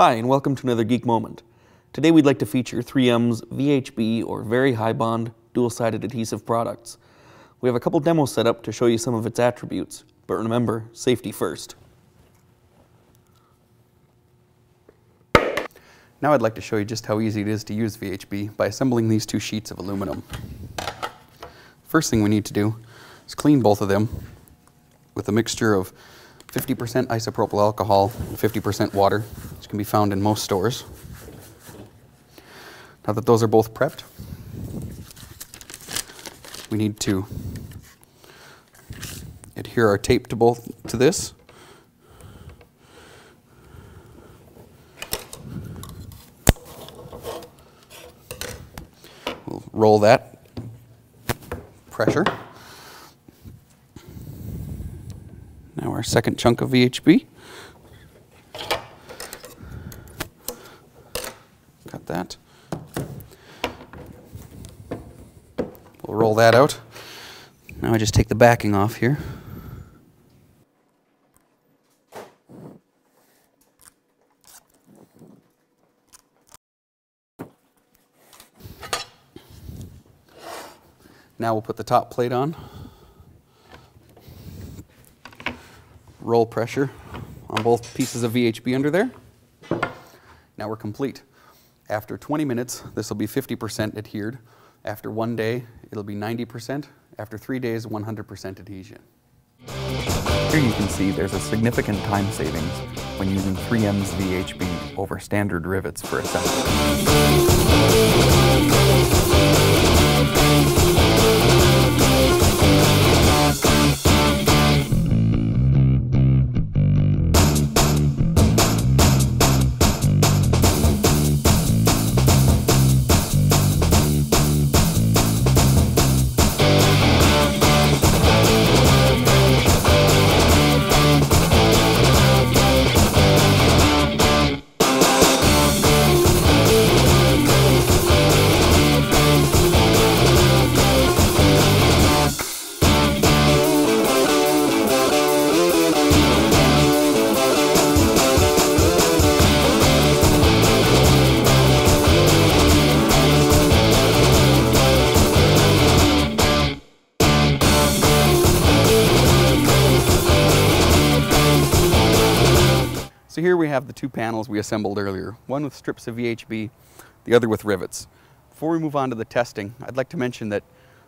Hi, and welcome to another Geek Moment. Today we'd like to feature 3M's VHB, or Very High Bond, dual-sided adhesive products. We have a couple demos set up to show you some of its attributes, but remember, safety first. Now I'd like to show you just how easy it is to use VHB by assembling these two sheets of aluminum. First thing we need to do is clean both of them with a mixture of 50% isopropyl alcohol and 50% water, which can be found in most stores. Now that those are both prepped, we need to adhere our tape to both to this We'll roll that pressure. Now our second chunk of VHB. That. We'll roll that out. Now I just take the backing off here. Now we'll put the top plate on. Roll pressure on both pieces of VHB under there. Now we're complete. After 20 minutes, this will be 50% adhered. After one day, it'll be 90%. After three days, 100% adhesion. Here you can see there's a significant time savings when using 3M's VHB over standard rivets for assembly. So here we have the two panels we assembled earlier, one with strips of VHB, the other with rivets. Before we move on to the testing, I'd like to mention that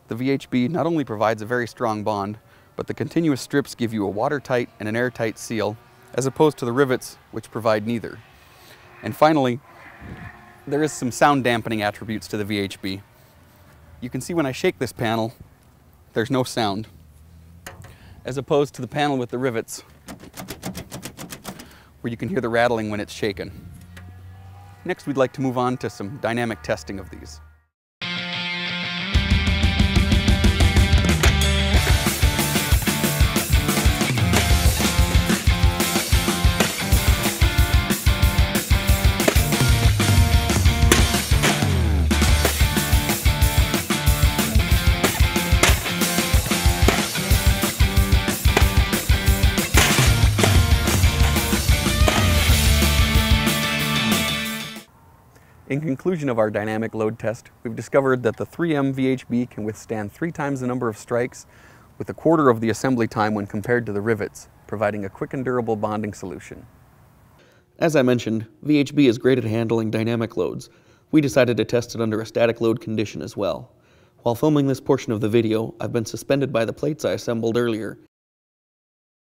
the VHB not only provides a very strong bond, but the continuous strips give you a watertight and an airtight seal, as opposed to the rivets, which provide neither. And finally, there is some sound dampening attributes to the VHB. You can see when I shake this panel, there's no sound, as opposed to the panel with the rivets, where you can hear the rattling when it's shaken. Next, we'd like to move on to some dynamic testing of these. In conclusion of our dynamic load test, we've discovered that the 3M VHB can withstand three times the number of strikes with a quarter of the assembly time when compared to the rivets, providing a quick and durable bonding solution. As I mentioned, VHB is great at handling dynamic loads. We decided to test it under a static load condition as well. While filming this portion of the video, I've been suspended by the plates I assembled earlier.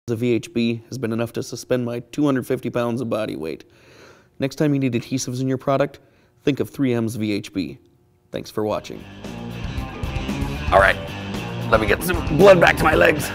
The VHB has been enough to suspend my 250 pounds of body weight. Next time you need adhesives in your product, think of 3M's VHB. Thanks for watching. All right, let me get some blood back to my legs.